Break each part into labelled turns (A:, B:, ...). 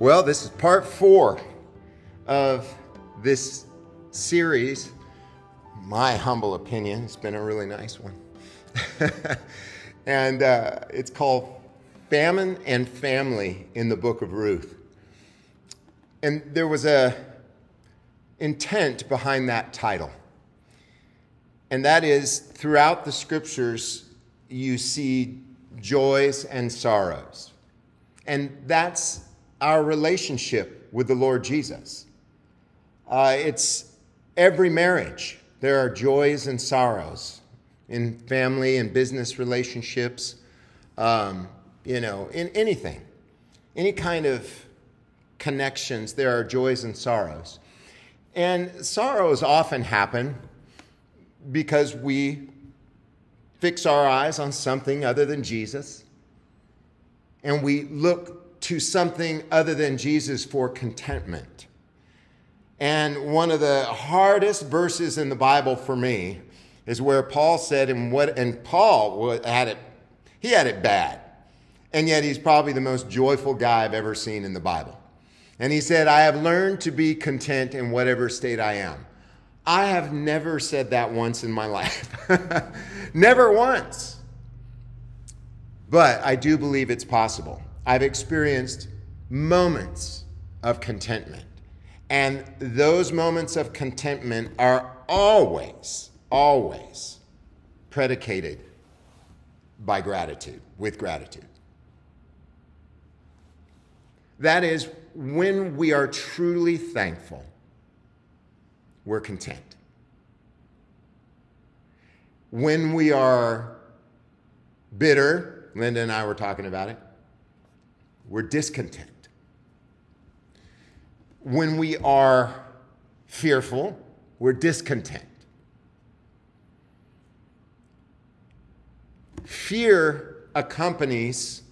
A: Well, this is part four of this series. My humble opinion, it's been a really nice one. and uh, it's called Famine and Family in the Book of Ruth. And there was a intent behind that title. And that is throughout the scriptures, you see joys and sorrows. And that's our relationship with the Lord Jesus. Uh, it's every marriage. There are joys and sorrows in family and business relationships, um, you know, in anything, any kind of connections, there are joys and sorrows. And sorrows often happen because we fix our eyes on something other than Jesus and we look to something other than Jesus for contentment. And one of the hardest verses in the Bible for me is where Paul said, and what, and Paul had it, he had it bad. And yet he's probably the most joyful guy I've ever seen in the Bible. And he said, I have learned to be content in whatever state I am. I have never said that once in my life. never once. But I do believe it's possible. I've experienced moments of contentment. And those moments of contentment are always, always predicated by gratitude, with gratitude. That is, when we are truly thankful, we're content. When we are bitter, Linda and I were talking about it, we're discontent. When we are fearful, we're discontent. Fear accompanies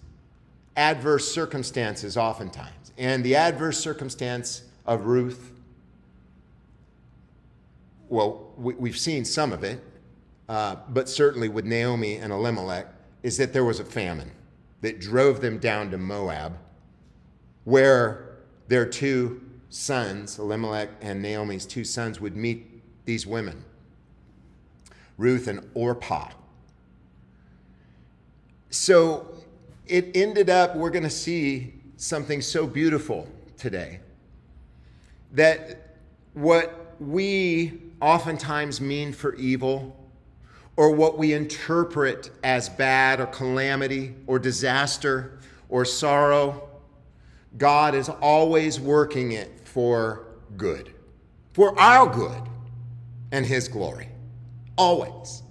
A: adverse circumstances oftentimes. And the adverse circumstance of Ruth, well, we, have seen some of it, uh, but certainly with Naomi and Elimelech, is that there was a famine that drove them down to Moab, where their two sons, Elimelech and Naomi's two sons, would meet these women, Ruth and Orpah. So it ended up, we're going to see something so beautiful today that what we oftentimes mean for evil or what we interpret as bad or calamity or disaster or sorrow, God is always working it for good, for our good and His glory. Always.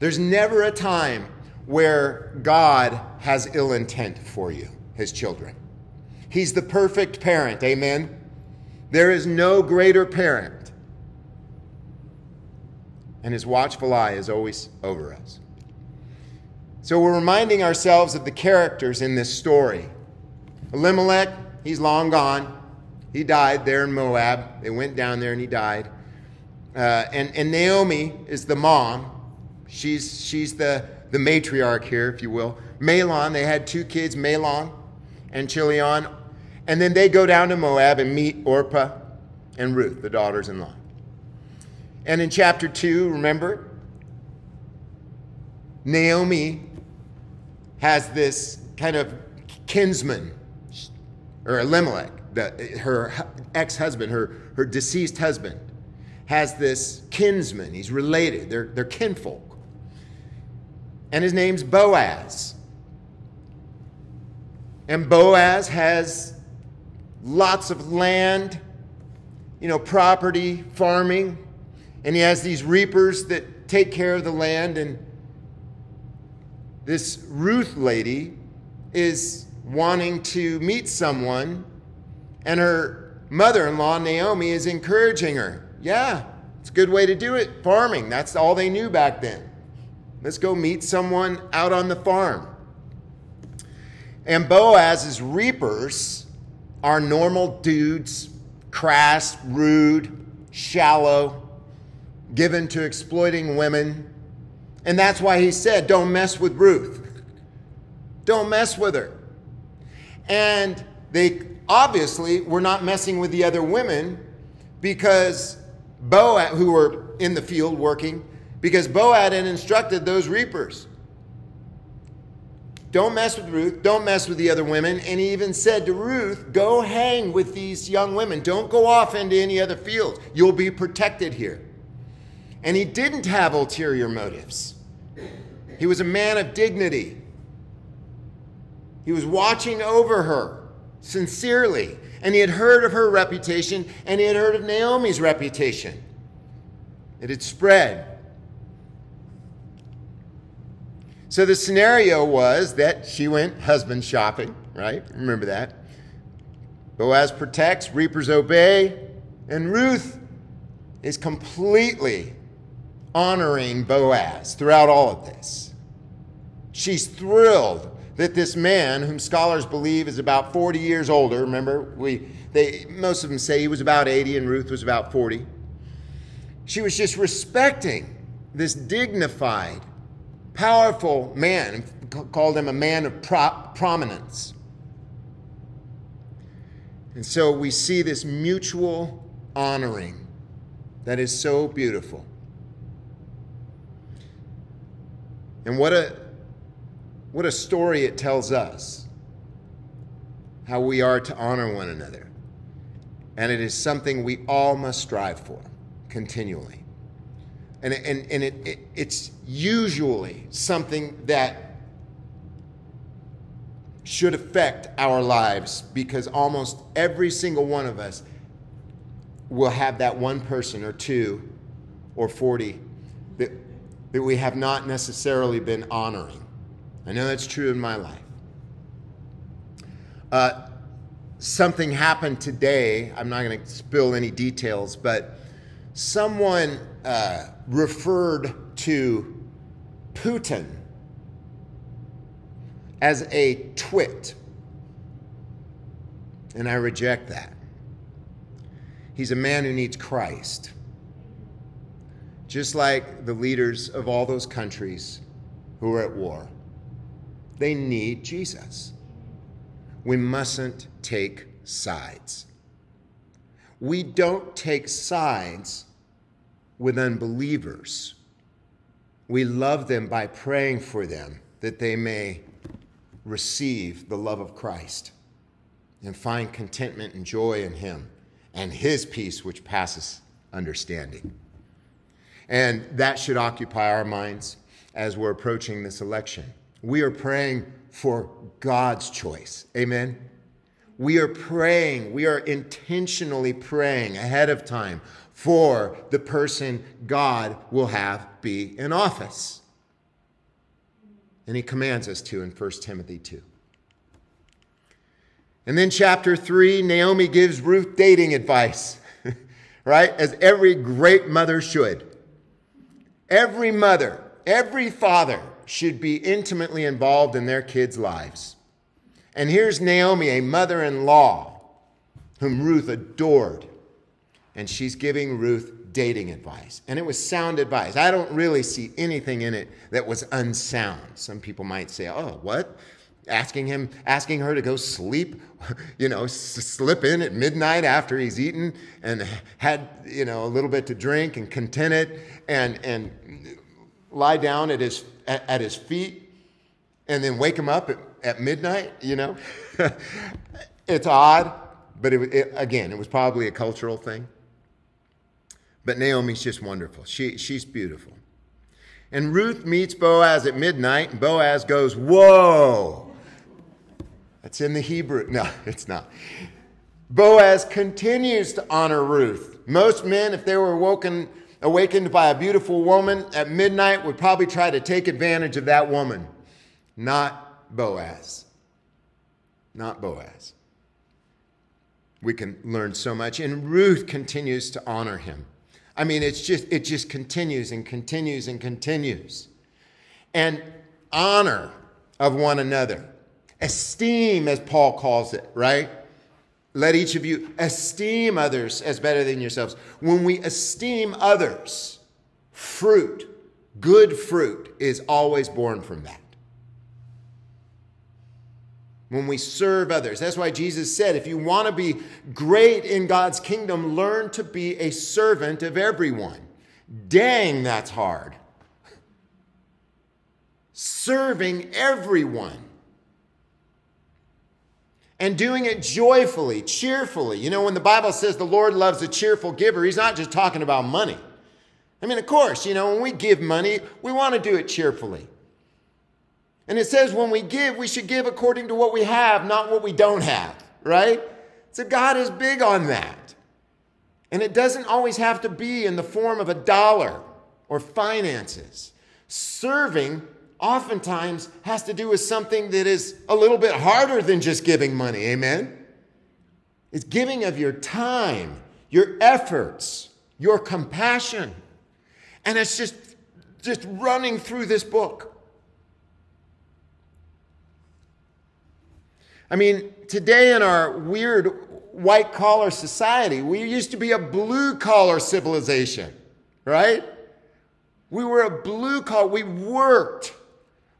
A: There's never a time where God has ill intent for you, his children. He's the perfect parent, amen? There is no greater parent. And his watchful eye is always over us. So we're reminding ourselves of the characters in this story. Elimelech, he's long gone. He died there in Moab. They went down there and he died. Uh, and, and Naomi is the mom. She's, she's the, the matriarch here, if you will. Mahlon, they had two kids, Mahlon and Chilion. And then they go down to Moab and meet Orpah and Ruth, the daughters in law. And in chapter 2, remember, Naomi has this kind of kinsman, or Elimelech, the, her ex husband, her, her deceased husband, has this kinsman. He's related, they're, they're kinfolk and his name's Boaz. And Boaz has lots of land, you know, property, farming, and he has these reapers that take care of the land. And this Ruth lady is wanting to meet someone, and her mother in law, Naomi, is encouraging her. Yeah, it's a good way to do it. Farming, that's all they knew back then. Let's go meet someone out on the farm. And Boaz's reapers are normal dudes, crass, rude, shallow, given to exploiting women. And that's why he said, Don't mess with Ruth. Don't mess with her. And they obviously were not messing with the other women because Boaz, who were in the field working, because Boaz had instructed those reapers. Don't mess with Ruth. Don't mess with the other women. And he even said to Ruth, Go hang with these young women. Don't go off into any other fields. You'll be protected here. And he didn't have ulterior motives. He was a man of dignity. He was watching over her sincerely. And he had heard of her reputation, and he had heard of Naomi's reputation. It had spread. So the scenario was that she went husband shopping, right? Remember that. Boaz protects, reapers obey, and Ruth is completely honoring Boaz throughout all of this. She's thrilled that this man, whom scholars believe is about 40 years older, remember, we, they, most of them say he was about 80 and Ruth was about 40. She was just respecting this dignified, powerful man, called him a man of pro- prominence. And so we see this mutual honoring that is so beautiful. And what a what a story it tells us how we are to honor one another. And it is something we all must strive for continually. And, and, and it, it, it's usually something that should affect our lives because almost every single one of us will have that one person or two or 40 that, that we have not necessarily been honoring. I know that's true in my life. Uh, something happened today. I'm not going to spill any details, but someone uh, referred to Putin as a twit. And I reject that. He's a man who needs Christ. Just like the leaders of all those countries who are at war, they need Jesus. We mustn't take sides. We don't take sides with unbelievers. We love them by praying for them that they may receive the love of Christ and find contentment and joy in Him and His peace, which passes understanding. And that should occupy our minds as we're approaching this election. We are praying for God's choice. Amen. We are praying, we are intentionally praying ahead of time for the person God will have be in office. And he commands us to in 1 Timothy 2. And then, chapter 3, Naomi gives Ruth dating advice, right? As every great mother should. Every mother, every father should be intimately involved in their kids' lives. And here's Naomi, a mother in law whom Ruth adored. And she's giving Ruth dating advice. And it was sound advice. I don't really see anything in it that was unsound. Some people might say, oh, what? Asking him, asking her to go sleep, you know, slip in at midnight after he's eaten and had, you know, a little bit to drink and contented and, and lie down at his, at, at his feet and then wake him up at, at midnight, you know? it's odd, but it, it, again, it was probably a cultural thing. But Naomi's just wonderful. She, she's beautiful. And Ruth meets Boaz at midnight, and Boaz goes, Whoa! That's in the Hebrew. No, it's not. Boaz continues to honor Ruth. Most men, if they were woken awakened by a beautiful woman at midnight would probably try to take advantage of that woman. Not Boaz. Not Boaz. We can learn so much. And Ruth continues to honor him. I mean, it's just, it just continues and continues and continues. And honor of one another. Esteem, as Paul calls it, right? Let each of you esteem others as better than yourselves. When we esteem others, fruit, good fruit, is always born from that. when we serve others. That's why Jesus said, if you want to be great in God's kingdom, learn to be a servant of everyone. Dang, that's hard. Serving everyone and doing it joyfully, cheerfully. You know, when the Bible says the Lord loves a cheerful giver, He's not just talking about money. I mean, of course, you know, when we give money, we want to do it cheerfully. And it says when we give, we should give according to what we have, not what we don't have, right? So God is big on that. And it doesn't always have to be in the form of a dollar or finances. Serving oftentimes has to do with something that is a little bit harder than just giving money. Amen? It's giving of your time, your efforts, your compassion. And it's just, just running through this book. I mean, today in our weird white collar society, we used to be a blue collar civilization, right? We were a blue collar, we worked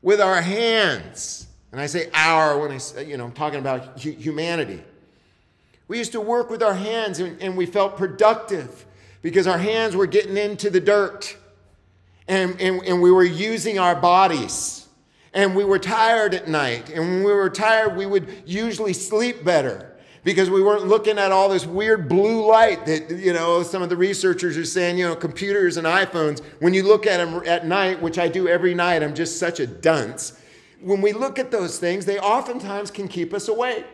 A: with our hands. And I say our when I say, you know, I'm talking about humanity. We used to work with our hands and, and we felt productive because our hands were getting into the dirt and, and, and we were using our bodies. And we were tired at night. And when we were tired, we would usually sleep better because we weren't looking at all this weird blue light that, you know, some of the researchers are saying, you know, computers and iPhones, when you look at them at night, which I do every night, I'm just such a dunce. When we look at those things, they oftentimes can keep us awake.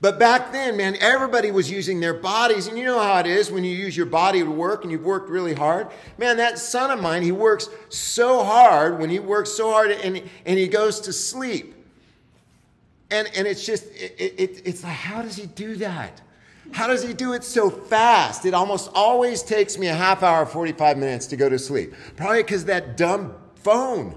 A: But back then, man, everybody was using their bodies. And you know how it is when you use your body to work and you've worked really hard. Man, that son of mine, he works so hard when he works so hard and, and he goes to sleep. And, and it's just, it, it, it's like, how does he do that? How does he do it so fast? It almost always takes me a half hour, 45 minutes to go to sleep. Probably because that dumb phone,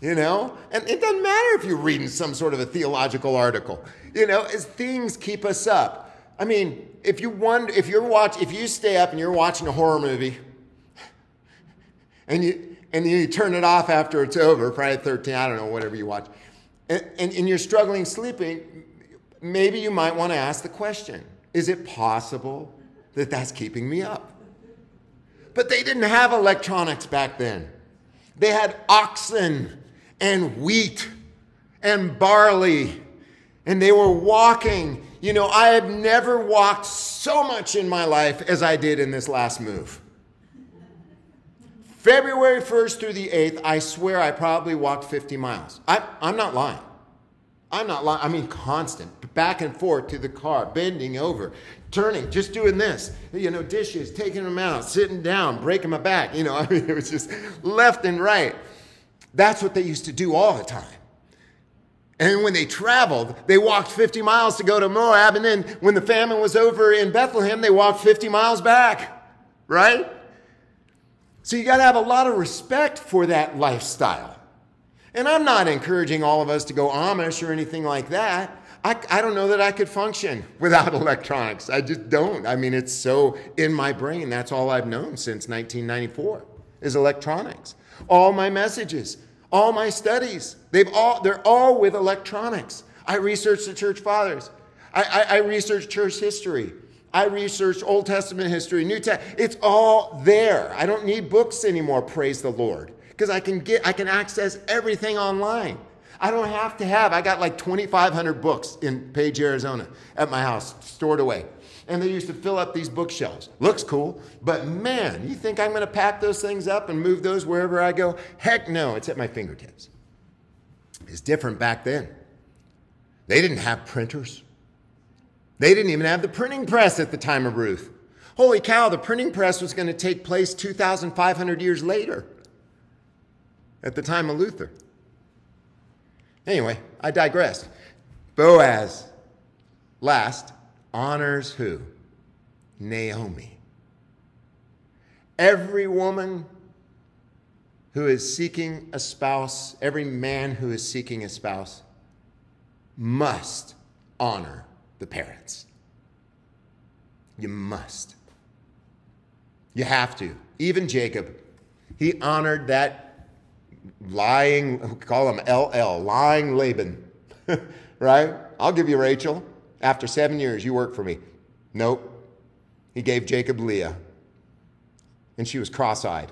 A: you know? And it doesn't matter if you're reading some sort of a theological article, you know, as things keep us up. I mean, if you wonder, if you're watch, if you stay up and you're watching a horror movie, and you and you turn it off after it's over, Friday 13, I don't know, whatever you watch, and, and, and you're struggling sleeping, maybe you might want to ask the question is it possible that that's keeping me up? But they didn't have electronics back then. They had oxen and wheat and barley, and they were walking. You know, I have never walked so much in my life as I did in this last move. February 1st through the 8th, I swear I probably walked 50 miles. I, I'm not lying. I'm not lying. I mean, constant, back and forth to the car, bending over, turning, just doing this. You know, dishes, taking them out, sitting down, breaking my back. You know, I mean, it was just left and right. That's what they used to do all the time. And when they traveled, they walked 50 miles to go to Moab. And then when the famine was over in Bethlehem, they walked 50 miles back, right? So you got to have a lot of respect for that lifestyle. And I'm not encouraging all of us to go Amish or anything like that. I, I don't know that I could function without electronics. I just don't. I mean, it's so in my brain. That's all I've known since 1994 is electronics. All my messages, all my studies, they've all, they're all with electronics. I research the church fathers. I, I, I research church history. I research Old Testament history, New Testament. It's all there. I don't need books anymore, praise the Lord, because I can get I can access everything online. I don't have to have. I got like 2500 books in Page, Arizona at my house stored away. And they used to fill up these bookshelves. Looks cool, but man, you think I'm going to pack those things up and move those wherever I go? Heck no, it's at my fingertips. It's different back then. They didn't have printers. They didn't even have the printing press at the time of Ruth. Holy cow, the printing press was going to take place 2,500 years later at the time of Luther. Anyway, I digress. Boaz, last, honors who? Naomi. Every woman who is seeking a spouse, every man who is seeking a spouse, must honor the parents. You must. You have to. Even Jacob, he honored that lying, call him LL, lying Laban. right? I'll give you Rachel. After seven years, you work for me. Nope. He gave Jacob Leah, and she was cross eyed.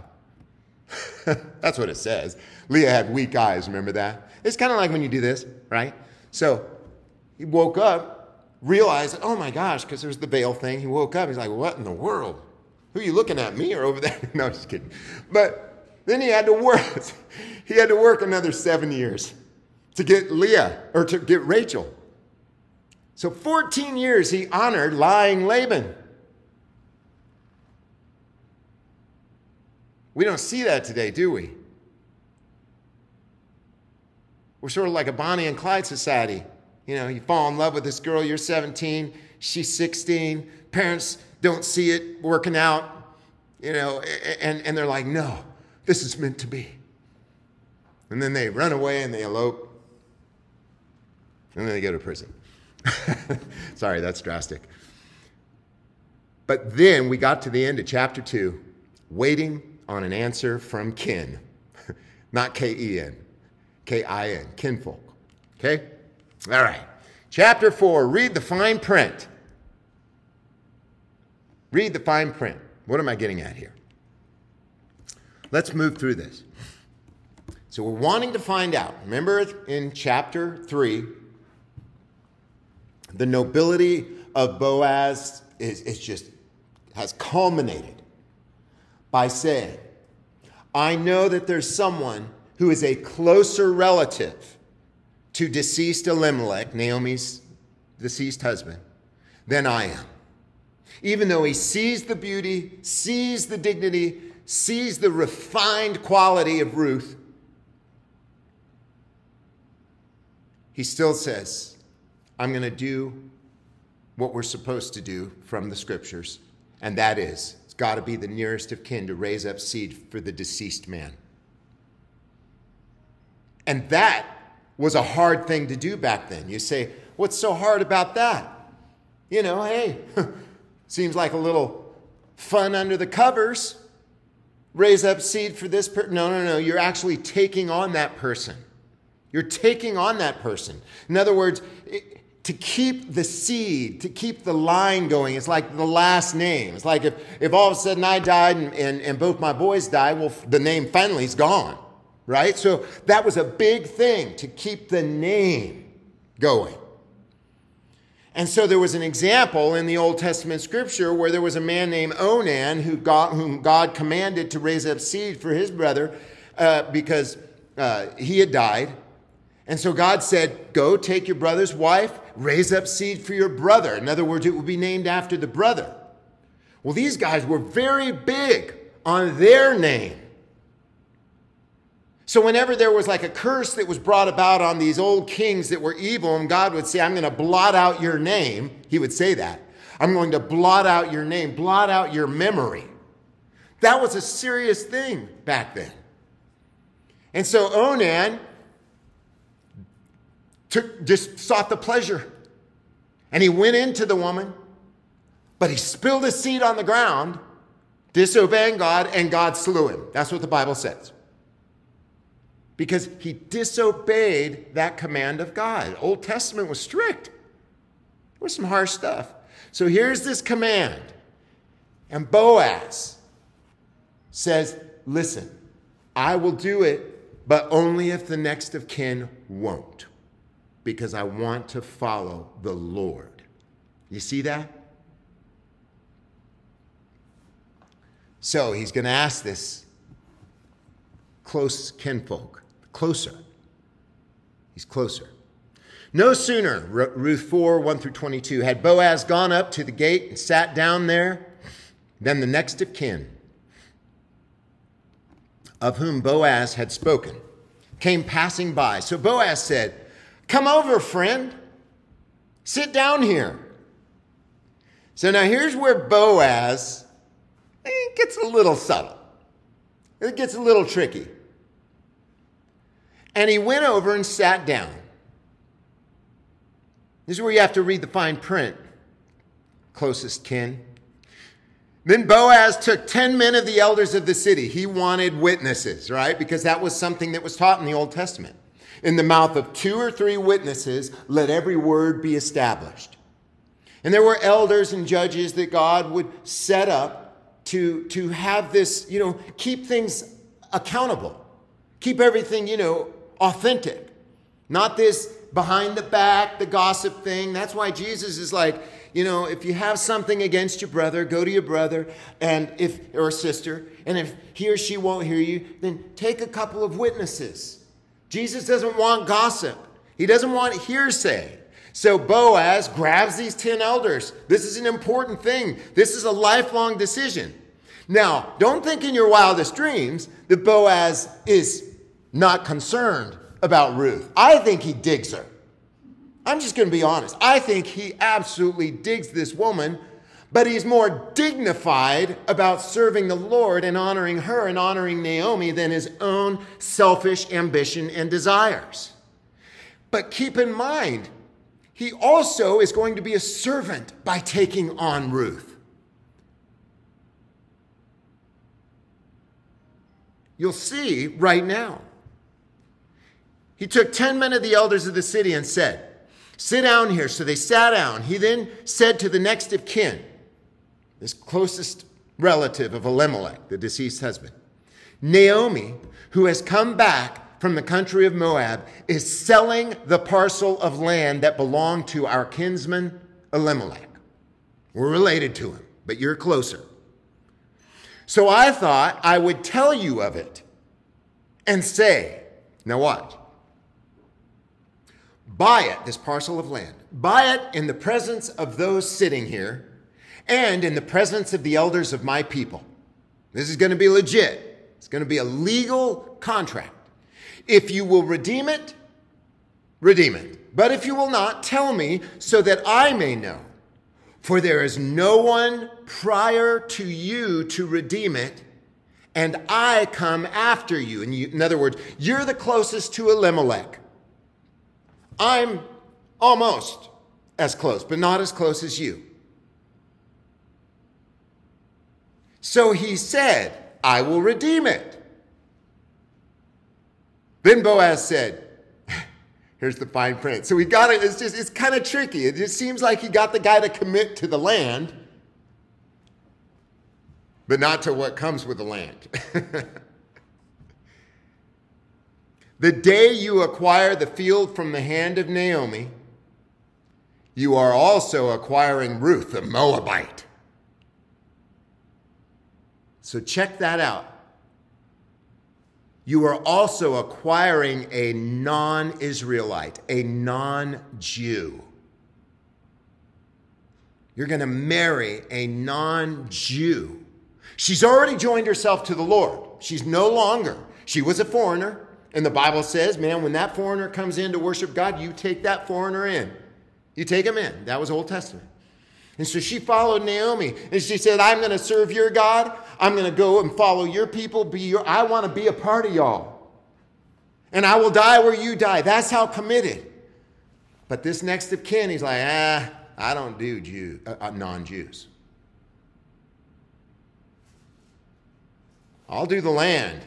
A: That's what it says. Leah had weak eyes, remember that? It's kind of like when you do this, right? So he woke up, realized, oh my gosh, because there's the veil thing. He woke up, he's like, what in the world? Who are you looking at, me or over there? no, just kidding. But then he had to work. he had to work another seven years to get Leah or to get Rachel. So 14 years he honored lying Laban. We don't see that today, do we? We're sort of like a Bonnie and Clyde society. You know, you fall in love with this girl, you're 17, she's 16, parents don't see it working out, you know, and, and they're like, no, this is meant to be. And then they run away and they elope, and then they go to prison. Sorry, that's drastic. But then we got to the end of chapter 2, waiting on an answer from kin, not K E N. K I N, kinfolk. Okay? All right. Chapter 4, read the fine print. Read the fine print. What am I getting at here? Let's move through this. So we're wanting to find out. Remember in chapter 3, the nobility of Boaz is, is just has culminated by saying, I know that there's someone who is a closer relative to deceased Elimelech, Naomi's deceased husband, than I am. Even though he sees the beauty, sees the dignity, sees the refined quality of Ruth, he still says, I'm going to do what we're supposed to do from the scriptures, and that is, it's got to be the nearest of kin to raise up seed for the deceased man. And that was a hard thing to do back then. You say, what's so hard about that? You know, hey, seems like a little fun under the covers. Raise up seed for this person. No, no, no. You're actually taking on that person. You're taking on that person. In other words, to keep the seed, to keep the line going, it's like the last name. It's like if, if all of a sudden I died and, and, and both my boys died, well, the name finally's gone right? So that was a big thing to keep the name going. And so there was an example in the Old Testament scripture where there was a man named Onan who got, whom God commanded to raise up seed for his brother uh, because uh, he had died. And so God said, Go take your brother's wife, raise up seed for your brother. In other words, it would be named after the brother. Well, these guys were very big on their name. So, whenever there was like a curse that was brought about on these old kings that were evil, and God would say, I'm going to blot out your name, he would say that. I'm going to blot out your name, blot out your memory. That was a serious thing back then. And so Onan took, just sought the pleasure. And he went into the woman, but he spilled his seed on the ground, disobeying God, and God slew him. That's what the Bible says because he disobeyed that command of God. Old Testament was strict. There was some harsh stuff. So here's this command. And Boaz says, Listen, I will do it, but only if the next of kin won't, because I want to follow the Lord. You see that? So he's going to ask this close kinfolk closer. He's closer. No sooner, Ruth 4 1 through 22, had Boaz gone up to the gate and sat down there than the next of kin, of whom Boaz had spoken, came passing by. So Boaz said, Come over, friend. Sit down here. So now here's where Boaz eh, gets a little subtle. It gets a little tricky. And he went over and sat down. This is where you have to read the fine print, closest kin. Then Boaz took 10 men of the elders of the city. He wanted witnesses, right? Because that was something that was taught in the Old Testament. In the mouth of two or three witnesses, let every word be established. And there were elders and judges that God would set up to, to have this, you know, keep things accountable, keep everything, you know, authentic. Not this behind the back, the gossip thing. That's why Jesus is like, you know, if you have something against your brother, go to your brother and if or sister, and if he or she won't hear you, then take a couple of witnesses. Jesus doesn't want gossip. He doesn't want hearsay. So Boaz grabs these 10 elders. This is an important thing. This is a lifelong decision. Now, don't think in your wildest dreams that Boaz is not concerned about Ruth. I think he digs her. I'm just going to be honest. I think he absolutely digs this woman, but he's more dignified about serving the Lord and honoring her and honoring Naomi than his own selfish ambition and desires. But keep in mind, he also is going to be a servant by taking on Ruth. You'll see right now. He took 10 men of the elders of the city and said, Sit down here. So they sat down. He then said to the next of kin, this closest relative of Elimelech, the deceased husband, Naomi, who has come back from the country of Moab, is selling the parcel of land that belonged to our kinsman Elimelech. We're related to him, but you're closer. So I thought I would tell you of it and say, now watch. Buy it, this parcel of land. Buy it in the presence of those sitting here and in the presence of the elders of my people. This is going to be legit. It's going to be a legal contract. If you will redeem it, redeem it. But if you will not, tell me so that I may know. For there is no one prior to you to redeem it, and I come after you. In other words, you're the closest to Elimelech. I'm almost as close, but not as close as you. So he said, I will redeem it. Then Boaz said, Here's the fine print. So he got it. It's just, it's kind of tricky. It just seems like he got the guy to commit to the land, but not to what comes with the land. The day you acquire the field from the hand of Naomi, you are also acquiring Ruth, the Moabite. So check that out. You are also acquiring a non Israelite, a non Jew. You're going to marry a non Jew. She's already joined herself to the Lord. She's no longer, she was a foreigner. And the Bible says, man, when that foreigner comes in to worship God, you take that foreigner in. You take him in. That was Old Testament. And so she followed Naomi and she said, I'm going to serve your God. I'm going to go and follow your people. Be your, I want to be a part of y'all. And I will die where you die. That's how committed. But this next of kin, he's like, ah, I don't do Jew, uh, uh, non-Jews. I'll do the land.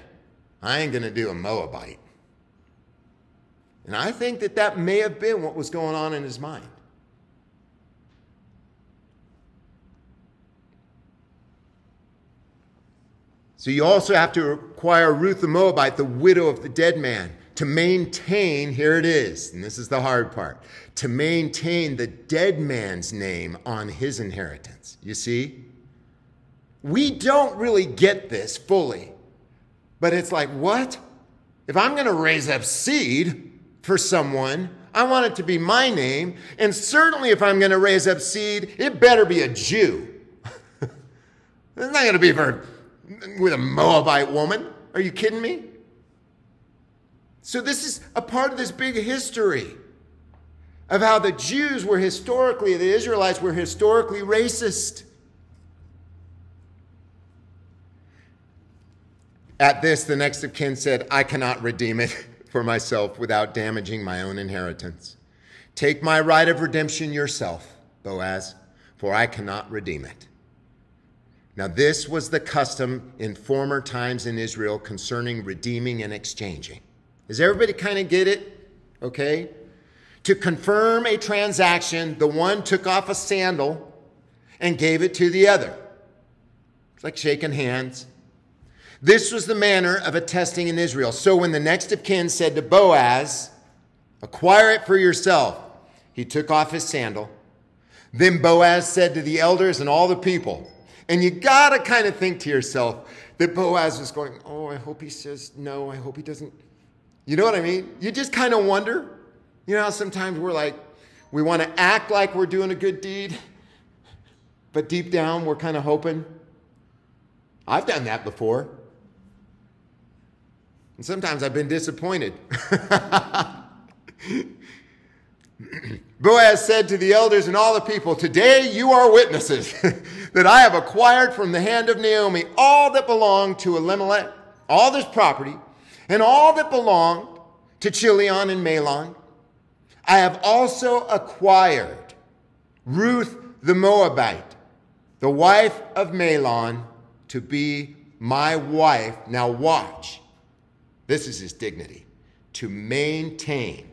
A: I ain't going to do a Moabite. And I think that that may have been what was going on in his mind. So you also have to acquire Ruth the Moabite, the widow of the dead man, to maintain, here it is, and this is the hard part, to maintain the dead man's name on his inheritance. You see? We don't really get this fully but it's like, what? If I'm going to raise up seed for someone, I want it to be my name. And certainly, if I'm going to raise up seed, it better be a Jew. it's not going to be for, with a Moabite woman. Are you kidding me? So, this is a part of this big history of how the Jews were historically, the Israelites were historically racist. At this, the next of kin said, I cannot redeem it for myself without damaging my own inheritance. Take my right of redemption yourself, Boaz, for I cannot redeem it. Now, this was the custom in former times in Israel concerning redeeming and exchanging. Does everybody kind of get it? Okay. To confirm a transaction, the one took off a sandal and gave it to the other. It's like shaking hands. This was the manner of attesting in Israel. So when the next of kin said to Boaz, Acquire it for yourself, he took off his sandal. Then Boaz said to the elders and all the people, and you gotta kind of think to yourself that Boaz was going, Oh, I hope he says no. I hope he doesn't. You know what I mean? You just kind of wonder. You know, how sometimes we're like, we want to act like we're doing a good deed, but deep down we're kind of hoping. I've done that before. And sometimes I've been disappointed. Boaz said to the elders and all the people, Today you are witnesses that I have acquired from the hand of Naomi all that belonged to Elimelech, all this property, and all that belonged to Chilion and Mahlon. I have also acquired Ruth the Moabite, the wife of Mahlon, to be my wife. Now watch. This is his dignity to maintain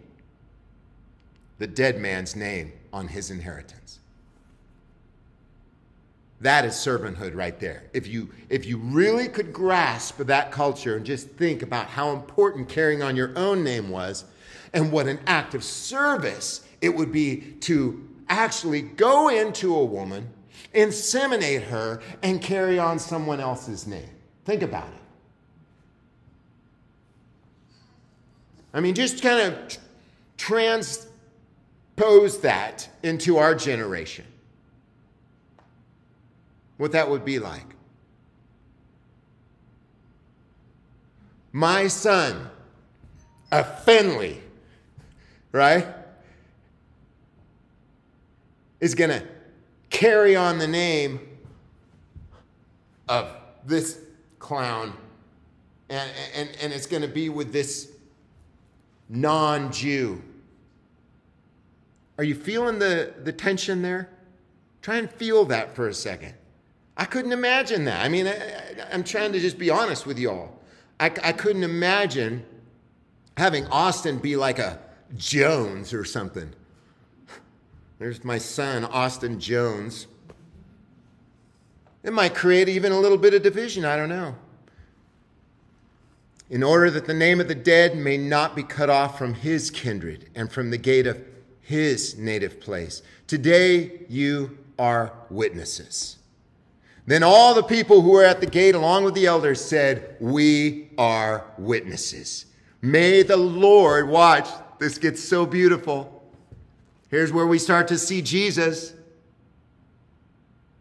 A: the dead man's name on his inheritance. That is servanthood right there. If you, if you really could grasp that culture and just think about how important carrying on your own name was and what an act of service it would be to actually go into a woman, inseminate her, and carry on someone else's name. Think about it. I mean, just kind of transpose that into our generation. What that would be like. My son, a Finley, right, is going to carry on the name of this clown, and, and, and it's going to be with this non Jew. Are you feeling the, the tension there? Try and feel that for a second. I couldn't imagine that. I mean, I, am trying to just be honest with you all. I, I couldn't imagine having Austin be like a Jones or something. There's my son, Austin Jones. It might create even a little bit of division. I don't know in order that the name of the dead may not be cut off from his kindred and from the gate of his native place. Today you are witnesses. Then all the people who were at the gate, along with the elders, said, We are witnesses. May the Lord watch. This gets so beautiful. Here's where we start to see Jesus.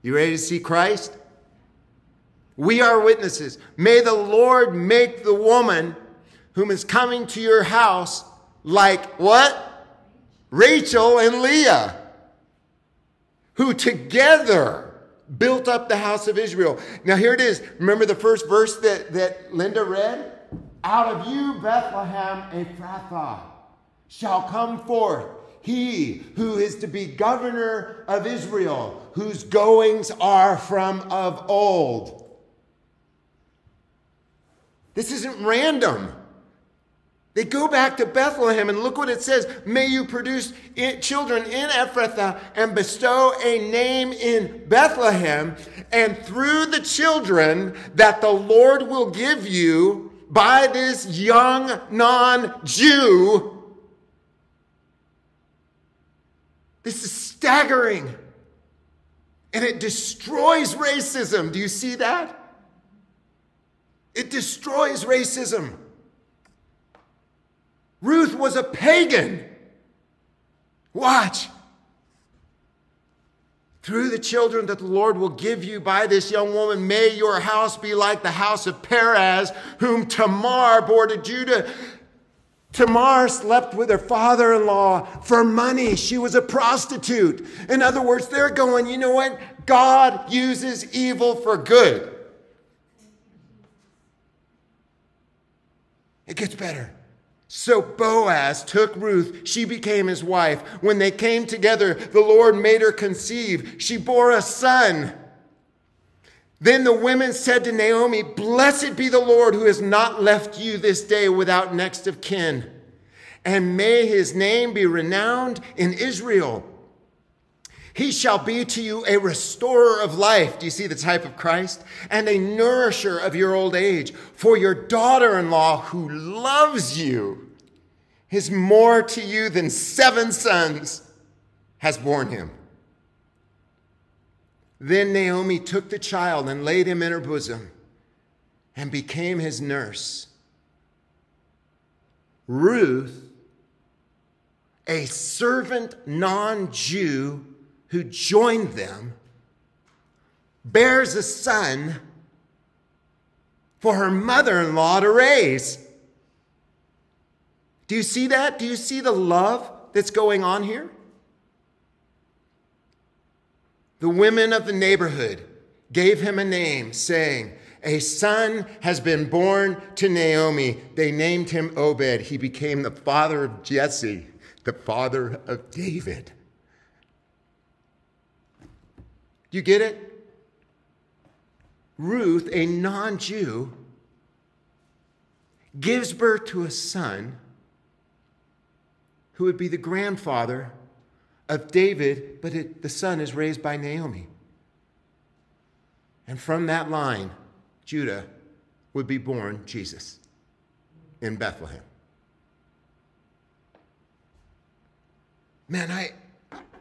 A: You ready to see Christ? We are witnesses. May the Lord make the woman whom is coming to your house like what? Rachel and Leah, who together built up the house of Israel. Now, here it is. Remember the first verse that, that Linda read? Out of you, Bethlehem Ephrathah, shall come forth he who is to be governor of Israel, whose goings are from of old. This isn't random. They go back to Bethlehem and look what it says. May you produce children in Ephrathah and bestow a name in Bethlehem, and through the children that the Lord will give you by this young non Jew. This is staggering. And it destroys racism. Do you see that? It destroys racism. Ruth was a pagan. Watch. Through the children that the Lord will give you by this young woman, may your house be like the house of Perez, whom Tamar bore to Judah. Tamar slept with her father in law for money. She was a prostitute. In other words, they're going, you know what? God uses evil for good. It gets better. So Boaz took Ruth. She became his wife. When they came together, the Lord made her conceive. She bore a son. Then the women said to Naomi, Blessed be the Lord who has not left you this day without next of kin, and may his name be renowned in Israel. He shall be to you a restorer of life. Do you see the type of Christ? And a nourisher of your old age. For your daughter in law, who loves you, is more to you than seven sons, has borne him. Then Naomi took the child and laid him in her bosom and became his nurse. Ruth, a servant non Jew who joined them, bears a son for her mother in law to raise. Do you see that? Do you see the love that's going on here? The women of the neighborhood gave him a name, saying, A son has been born to Naomi. They named him Obed. He became the father of Jesse, the father of David. You get it? Ruth, a non Jew, gives birth to a son who would be the grandfather of David, but it, the son is raised by Naomi. And from that line, Judah would be born Jesus in Bethlehem. Man, I,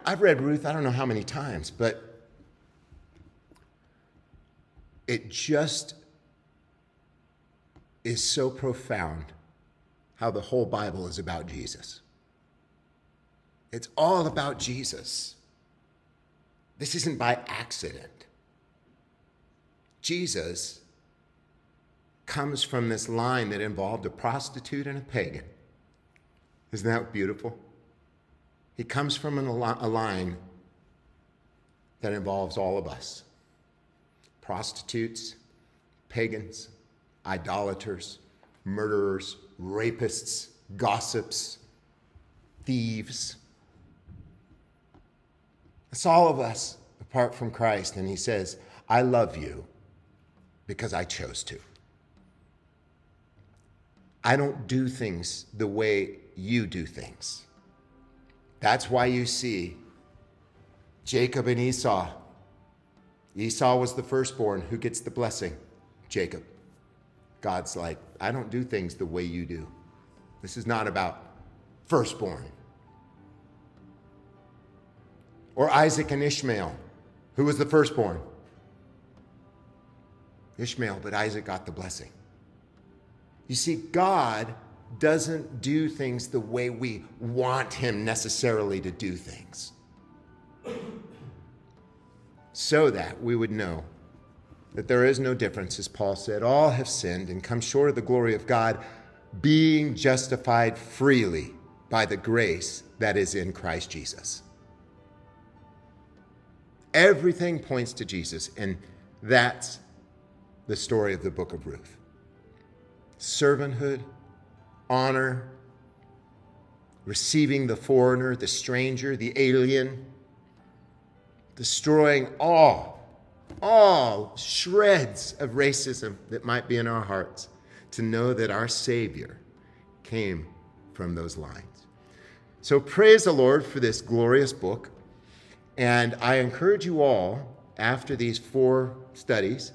A: I've read Ruth, I don't know how many times, but it just is so profound how the whole Bible is about Jesus. It's all about Jesus. This isn't by accident. Jesus comes from this line that involved a prostitute and a pagan. Isn't that beautiful? He comes from an, a line that involves all of us prostitutes, pagans, idolaters, murderers, rapists, gossips, thieves. It's all of us apart from Christ. And he says, I love you because I chose to. I don't do things the way you do things. That's why you see Jacob and Esau. Esau was the firstborn who gets the blessing. Jacob. God's like, I don't do things the way you do. This is not about firstborn or Isaac and Ishmael. Who was the firstborn? Ishmael, but Isaac got the blessing. You see, God doesn't do things the way we want Him necessarily to do things. So that we would know that there is no difference, as Paul said, all have sinned and come short of the glory of God, being justified freely by the grace that is in Christ Jesus. Everything points to Jesus, and that's the story of the book of Ruth. Servanthood, honor, receiving the foreigner, the stranger, the alien, destroying all, all shreds of racism that might be in our hearts to know that our Savior came from those lines. So praise the Lord for this glorious book. And I encourage you all, after these four studies,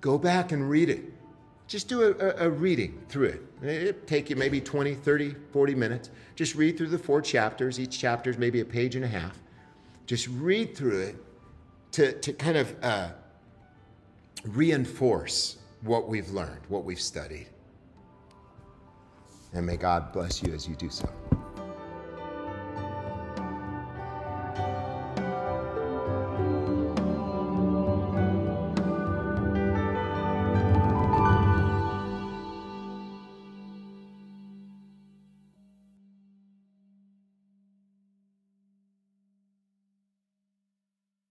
A: go back and read it. Just do a, a, reading through it. It'll take you maybe 20, 30, 40 minutes. Just read through the four chapters. Each chapter is maybe a page and a half. Just read through it to, to kind of uh, reinforce what we've learned, what we've studied. And may God bless you as you do so.